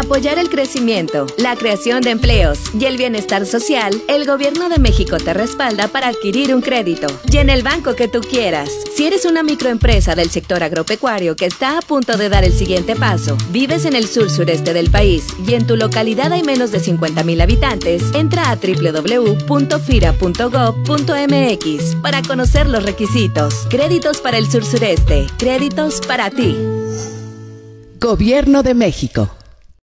Apoyar el crecimiento, la creación de empleos y el bienestar social, el Gobierno de México te respalda para adquirir un crédito y en el banco que tú quieras. Si eres una microempresa del sector agropecuario que está a punto de dar el siguiente paso, vives en el sur sureste del país y en tu localidad hay menos de 50 mil habitantes, entra a www.fira.gov.mx para conocer los requisitos. Créditos para el sur sureste, créditos para ti. Gobierno de México.